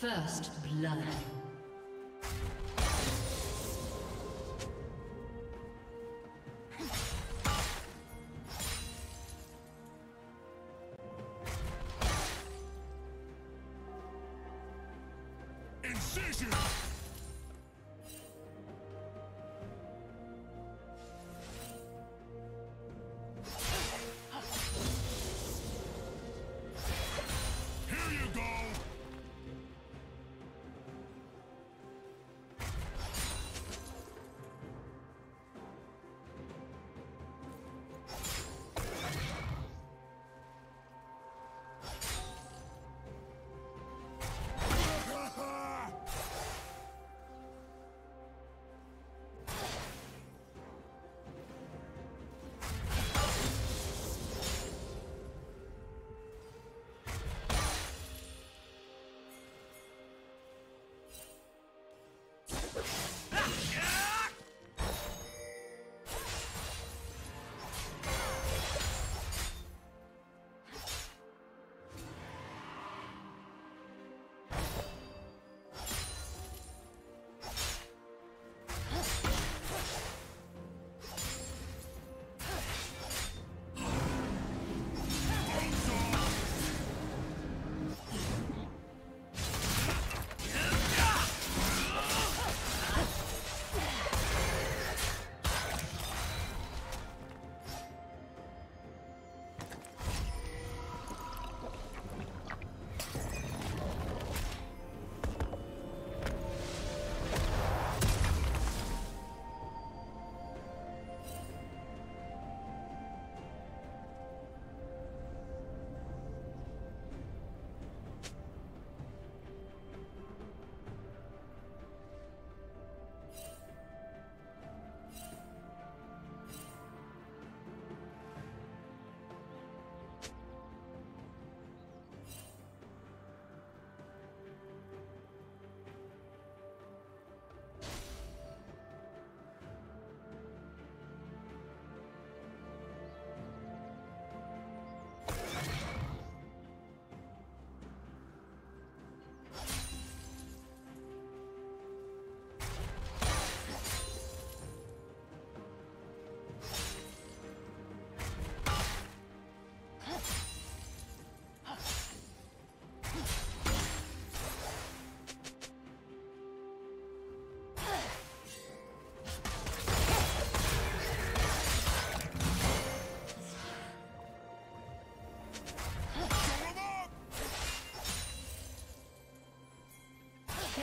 First blood.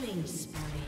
Killing spree.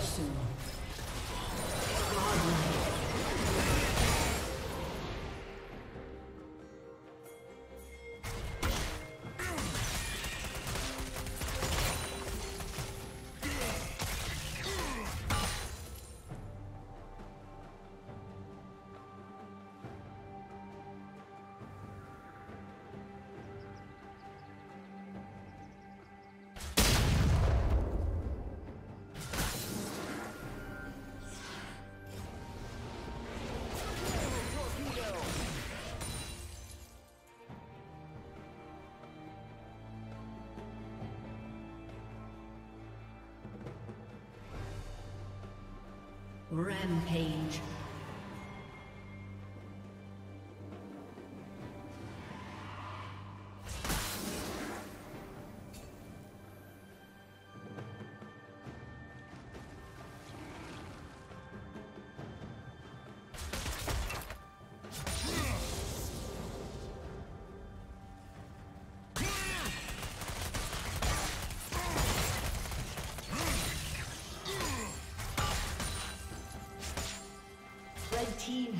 Soon. Rampage.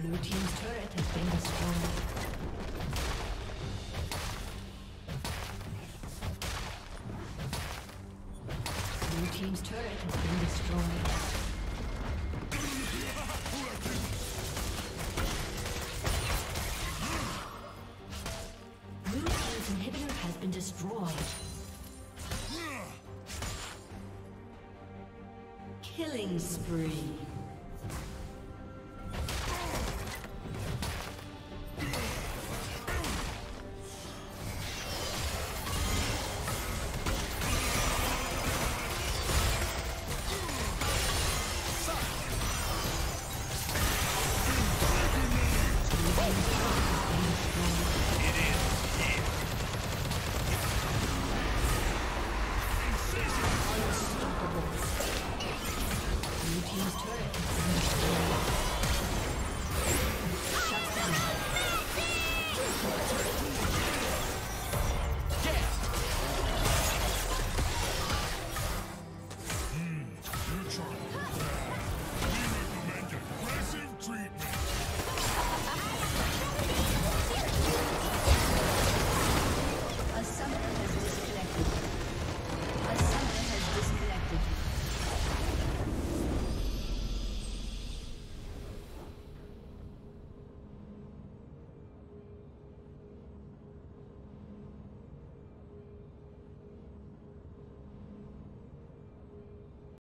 Blue Team's turret has been destroyed. Blue Team's turret has been destroyed. Blue Team's inhibitor has been destroyed. Killing spree.